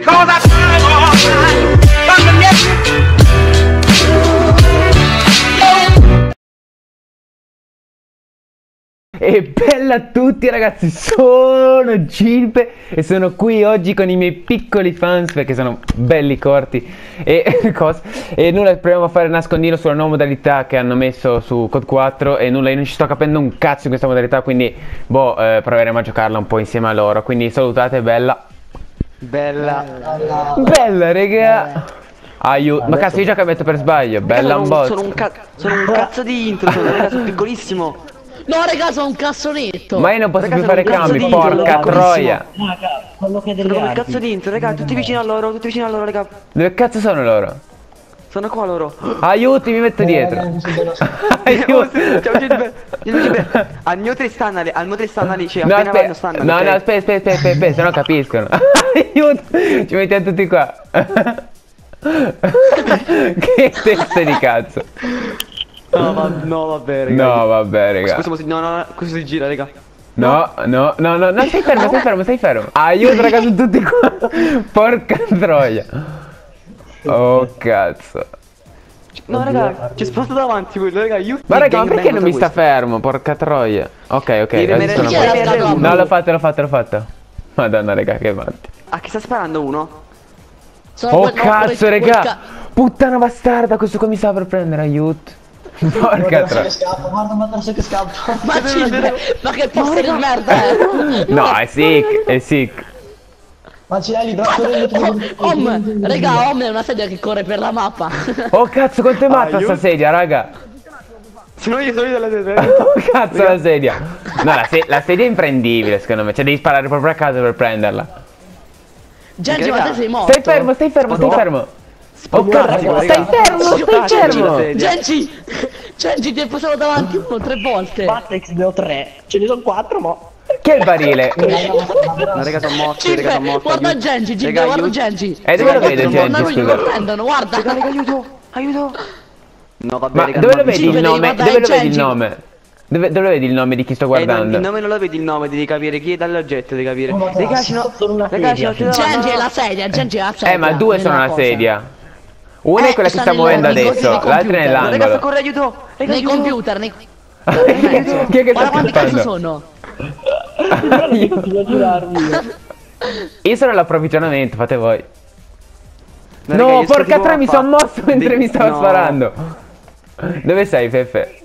because I tried all night. E bella a tutti ragazzi, sono Gilpe e sono qui oggi con i miei piccoli fans perché sono belli corti e, cosa, e nulla, proviamo a fare nascondino sulla nuova modalità che hanno messo su Code 4 e nulla, io non ci sto capendo un cazzo in questa modalità quindi boh, eh, proveremo a giocarla un po' insieme a loro, quindi salutate, bella, Bella. bella raga, aiuto, ma cazzo io già metto per sbaglio, bella un sono, sono un, bot, ca- sono un cazzo di intro, sono, raga, sono piccolissimo. No, raga, sono un cassonetto. ma io non posso Raga, più sono fare un cazzo cambi, porca troia, Raga, quello che Sono delle come il armi. cazzo di intro, raga, tutti vicino a loro, tutti vicino a loro, raga. dove cazzo sono loro? Sono qua loro. Aiuti, mi metto dietro, aiuto, Ciao Gilbert. Gilbert. Al mio tre stanno lì, al mio tre stanno lì, cioè No, appena vanno stanno. no, no, aspetta, aspetta, aspetta, aspetta, aspetta, se no capiscono. Aiuto, ci mettiamo tutti qua. che testa di cazzo. No, va- no, vabbè, raga. No, vabbè, raga. Scusa, no, no, no, questo si gira, raga. No, no, no, no, no, stai fermo, stai fermo, stai fermo. Aiuto, raga, sono tutti qua. Porca troia. Oh, cazzo. No, raga, ci sposto davanti quello, raga, aiuto. Ma raga, ma perché non mi sta fermo? Porca troia. Ok, ok, adesso la No, l'ho fatto, l'ho fatto, l'ho fatto. Madonna, raga, che avanti. questo. A chi sta sparando uno? Sono Oh cazzo, raga! ca- Puttana bastarda, questo qua mi stava per prendere, aiuto. Porca Guarda troia. guarda Madrasso che scappa. Ma ma che posto di merda? No, è sick, è sick. Ma ce l'hai lì, braccio Om, raga, Om è una sedia che corre per la mappa. Oh cazzo, quanto è matta Aiuto. sta sedia, raga. Sono io, sono io della testa. Oh cazzo la sedia. No, la, se- la sedia è imprendibile, secondo me. Cioè, devi sparare proprio a caso per prenderla. Genji, ma te sei morto. Stai fermo, stai fermo, stai fermo. Oh cazzo, stai fermo, stai fermo. sedia. Genji, Genji ti è passato davanti uno tre volte. Batex ne ho tre. Ce ne sono quattro, ma. Che è il barile? No, raga, sono morti, raga, sono morti. guarda. Genji, Raga, guarda aiuto. Genji. Eh, dove lo Non Genji, scusa? lo prendono, guarda. Raga, raga, aiuto, aiuto. No, vabbè, Ma raga, dove lo vedi il nome? guarda, Dove è lo vedi il nome? Dove, dove lo vedi il nome di chi sto Eh, no, il guardando? nome non lo vedi il nome, devi capire chi è dall'oggetto, devi capire. Oh, ma Ragazzi, no, una ragazzi, no, la- Genji no, è la sedia, Genji è la sedia. Eh, ma due sono è cosa. sedia. Una è Eh, quella che sta muovendo adesso, l'altra è nell'angolo. Ragazzi, corre, aiuto. Raga, Nei aiuto. computer, nei... Chi è che sta Guarda quanti cazzo sono. A girarmi. Io sono all'approvvigionamento, fate voi. No, No, io porca tre, mi sono mosso mentre mi stava no. sparando. Dove sei, Peppe?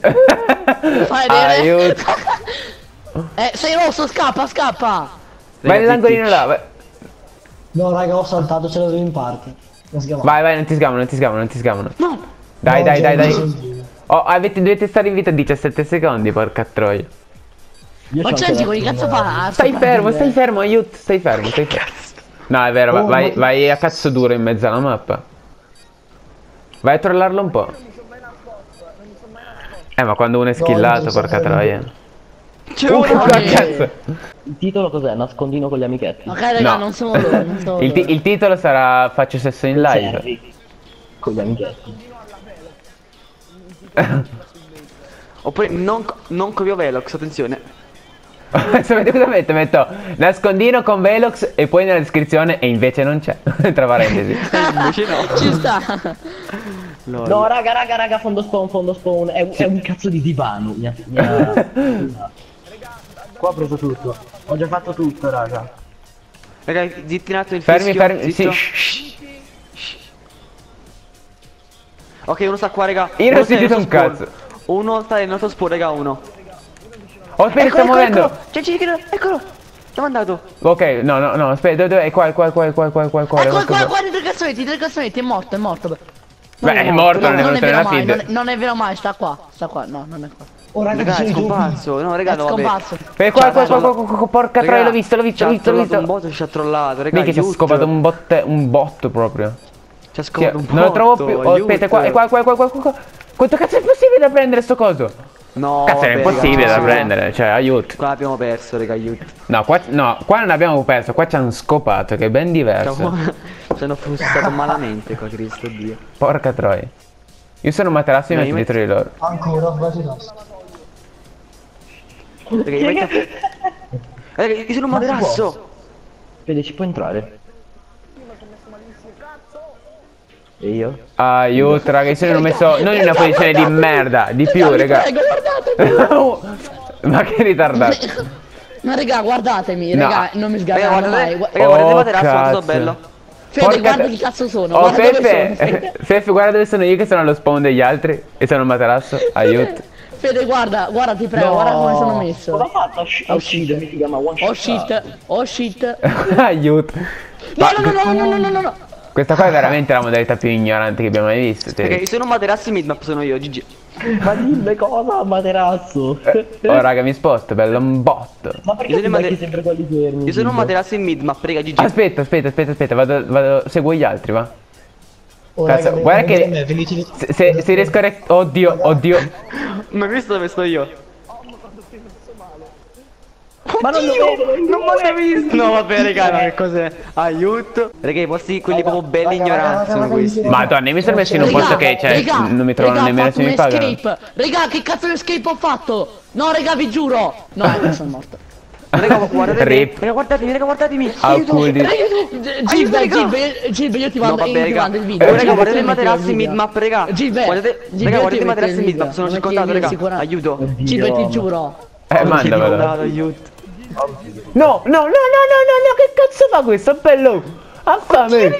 Fai bene. Aiuto. Eh, sei rosso, scappa, scappa. Vai nell'angolino là. Vai, No, raga, ho saltato, ce l'avevo in parte. Vai, vai, non ti sgamano, non ti sgamano, non ti sgamano. No. Dai, No, dai, dai, dai. Oh, avete, dovete stare in vita 17 secondi, porca troia. Io Ma ancora con i cazzo fa? Stai fermo, stai fermo, aiuto, stai fermo, stai fermo. No, è vero, Oh, vai, ma- vai a cazzo duro in mezzo alla mappa. Vai a trollarlo un po'. Eh, ma quando uno è skillato, so porca troia. C'è Uh, uno. che cazzo. Il titolo cos'è? Nascondino con gli amichetti. Ok, raga, No. non siamo loro, non siamo Il, il titolo sarà Faccio sesso in live. Con gli amichetti. Oppure non, non copio Velox, attenzione. Sapete cosa metto? Metto nascondino con Velox e poi nella descrizione e invece non c'è. Tra parentesi. Invece no. Ci sta. Lol. No, raga, raga, raga, fondo spawn, fondo spawn. È, è un cazzo di divano. Mi ha- mi ha- Qua ho preso tutto. Ho già fatto tutto, raga. Raga, zitti un attimo il Fermi, fischio, fermi. Sì. Ok, uno sta qua, raga. Io non Uno ho sentito un cazzo. Uno sta nel nostro spawn, raga, uno. Oh, aspetta, sta muovendo. C'è eccolo, eccolo. Dove è andato? Ok, no, no, no, aspetta, dove, dove è qua, è qua, è qua, è qua, è qua, è qua, è qua. Ecco è qua, qua. qua, dietro i cassonetti, dietro i cassonetti, è morto, è morto. Beh, è morto, non è è vero mai, non è, è vero mai, sta qua, sta qua, no, non è qua. Oh, raga, è scomparso. No, raga, È no, vabbè. scomparso. Eh, qua, qua, qua, qua, qua, qua, porca troia, l'ho visto, l'ho visto, l'ho visto, l'ho trollato visto. un botto, ci ha trollato, raga. Mica ci ha aiuto. scopato un bot, un botto proprio. Ha Sì, un non lo trovo più. Oh, aspetta, qua, è qua, qua, qua, qua, qua, qua. Quanto cazzo è possibile da prendere sto coso? No, Cazzo, è vabbè, impossibile raga, da prendere, cioè, aiuto. Qua abbiamo perso, raga, aiuto. No, qua, no, qua non abbiamo perso, qua ci hanno scopato, che è ben diverso. Siamo... Ci hanno frussato malamente qua, Cristo Dio. Porca troia. Io sono un materasso e mi No, metto io dietro di loro. Ancora, ho sbagliato i tasti. Raga, io metto... Raga, io sono un materasso. Fede, ci può entrare? E io? Ah, io tra che sono messo non in una posizione di merda, di più, raga. Ma che ritardato. Ma raga, guardatemi, raga, non mi sgarrano mai. Raga, guardate oh, materasso, bello. Fede, Porca guarda che cazzo sono. Oh, Fefe, Fefe, guarda dove sono io che sono allo spawn degli altri e sono un materasso. Aiuto. Fede, guarda, guarda, ti prego, no. guarda come sono messo. Cosa fatto? Oh, oh mi si chiama one oh, shot. Oh shit, oh shit. Aiuto. No, no, no, no, no, no, no, no. Questa qua è veramente la modalità più ignorante che abbiamo mai visto. Perché io sono un materassi midmap, sono io, GG. Ma dimmi cosa, materasso. Oh raga mi sposto, bello un botto. Ma perché Io sono becchi mate- sempre quelli fermi? Io sono un Gildo? materassi in midmap, raga, GG. Aspetta, aspetta, aspetta, aspetta, vado, vado, seguo gli altri, va. Oh, Cazzo, raga, guarda che- me, Se, se, se riesco a Oddio, oddio. Ma hai visto dove sto io? Ma non lo vedo, Non me l'hai visto! No, vabbè, raga, no, che cos'è? Aiuto! Raga, i posti, quelli proprio belli ignoranti sono questi. mi- Madonna, mi sono messo in un posto che, cioè, non mi trovano nemmeno se mi pagano. Raga, che cazzo di escape ho fatto? No, raga, vi giuro. No, sono morto. Raga, guardatemi, Rip. raga, guardatemi, raga, guardatemi. Gilbe. Gilbe, Gilbe, io ti No, mando, vabbè, io ti raga. mando il video. Eh, raga, guardate io i materassi midmap, raga. Gilbe, Guardate, raga, io guardate ti i materassi il midmap, sono circondato, raga. Aiuto. Gilbe, ti giuro. Eh, mandamelo. Aiuto. No, no, no, no, no, no, no, che cazzo fa questo? Bello! Affame!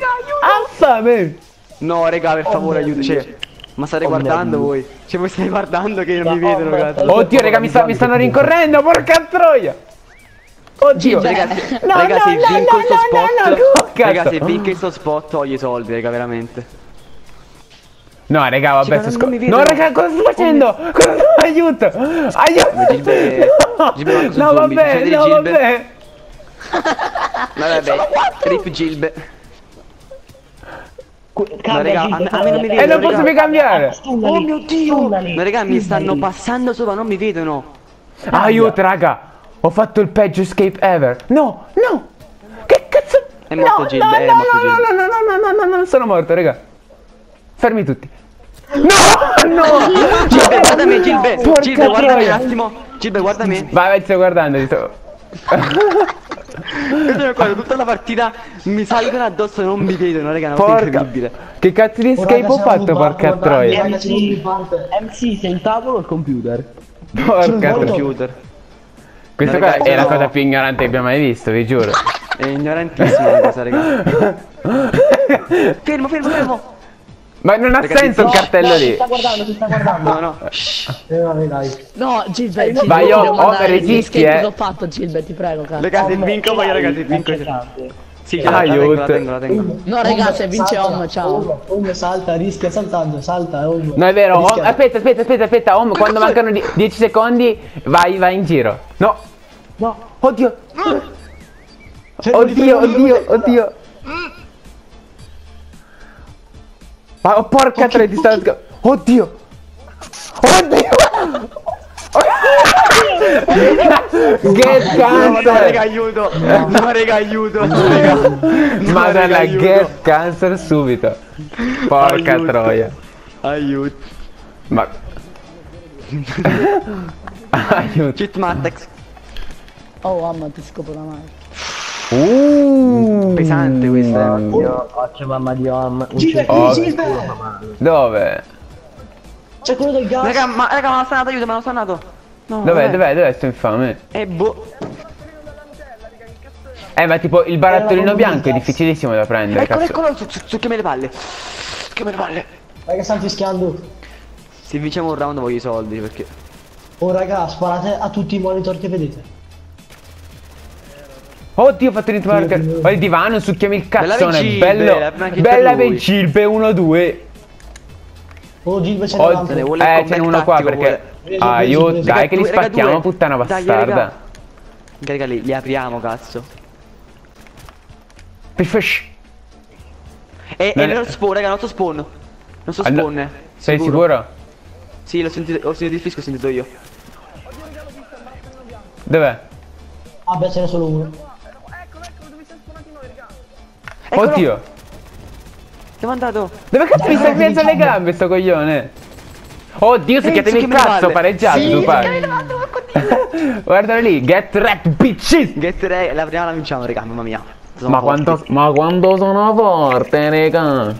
Affame! No, raga, per favore, aiuto. Cioè, ma state guardando voi? Cioè, voi state guardando che non mi vedono, cazzo. Oddio, raga, mi, sta- mi stanno rincorrendo, porca troia! Oddio! Gilbe. Raga, No, raga, no, se no, vinco no, questo no, spot, no, no, raga, cazzo. se vinco questo spot, togli i soldi, raga, veramente. No, raga, vabbè, Cioè, sto non sco- mi No, raga, cosa sto facendo? Cosa- Aiuto! Aiuto! Gilbe- No, Gilbe no, vabbè, no, Gilbe. vabbè! Ma vabbè, Rip Gilbe. Cambia, raga, a me- a me cambia. non mi E vedono, non posso raga. mica cambiare! Stunnali, Oh mio dio! Ma raga, mi stanno passando sopra, non mi vedono. Aiuto, raga! Ho fatto il peggio escape ever! No, no! Che cazzo? È morto no, Gilbe, no, è no, morto no, Gilbe. no, no, no, no, no, no, no, sono morto, raga! Fermi tutti! No, no! Gilbe, guarda me, Gilbe! Porca Gilbe, guarda me un attimo! Gilbe, guarda me! Vai, vai, sto guardando, ti sto... Io sono tutta la partita mi salgono addosso e non mi vedono, raga, una cosa Porca... incredibile. Che cazzo di escape ho fatto, in porca troia? in bar. MC, sei il tavolo o il computer? Porca troia. Computer. Questa No, è la no. cosa più ignorante che abbiamo mai visto, vi giuro. È ignorantissima la cosa, raga. Fermo, fermo, fermo! Ma non ha Ragazzi, senso il no, cartello no, lì. Ti sta guardando, ti sta guardando. No, no. Eh, vabbè, dai. No, Gilbe, Gilbe, Vai, ti oh, devo oh, mandare resisti, l'escape eh. che ho fatto, Gilbe, ti prego, cazzo. Raga, se vinco voglio, raga, se vinco. Sì, la tengo, Aiuto. la tengo, la tengo. No, raga, se vince Home, ciao. Home, Home salta, rischia saltando, salta, Home. No, è vero. Om, Rischia- aspetta, aspetta, aspetta, aspetta. Om, quando mancano die- 10 secondi, vai, vai in giro. No. No. Oddio. Oddio, oddio, oddio. Ma oh, porca tre, ti sta... Oddio. Oddio. Get No, no, raga, cancer. aiuto! No, raga, aiuto! Madonna, get cancer subito. Porca Aiuto. troia. Aiuto. Ma... Aiuto. Cheat Mattex. Oh, mamma, ti scopro la mano. Uh. Pesante questa, eh. Io faccio mamma di Om. Gilbe, Oh. Gilbe! Dove? C'è quello del gas. Raga, ma raga, ma l'ho sanato, aiuto, ma l'ho sanato. No, Dov'è? dov'è? Dov'è? Sto infame? Eh, boh. Eh, ma tipo il barattolino Era bianco è difficilissimo da prendere, Eccolo, cazzo. eccolo, su- su- succhiami le palle. Succhiami le palle. Raga, stanno fischiando. Se vinciamo un round voglio i soldi, perché... Oh, raga, sparate a tutti i monitor che vedete. Oddio, ho fatto il. Guarda il divano, succhiami il Bella cazzone. Vecilbe, Bello. Bella. Vencilbe 1-2. Oh, Gilbe c'è Oh, l'altro. ne vuole eh, ce n'è uno qua perché. Aiuto, Raga, dai, che li spacchiamo, puttana bastarda. raga. Li, li apriamo, cazzo. Fish. E, Non e è- non spawn, raga, non so spawn. Non so Ah, spawn. eh. Sei sicuro? Sì, l'ho sentito, ho sentito il fischio, ho sentito io. Dov'è? Ah, beh, ce n'è solo uno. Eccolo, Oddio. Siamo andato. Dove cazzo mi mezzo alle vinciamo. gambe sto coglione? Oddio, Ehi, succhiatemi il le cazzo, pareggiato Sì, le Guardalo lì, get wrecked bitches. Get re, la prima la vinciamo, raga, mamma mia. Sono Ma quanto, ma quanto sono forte, raga.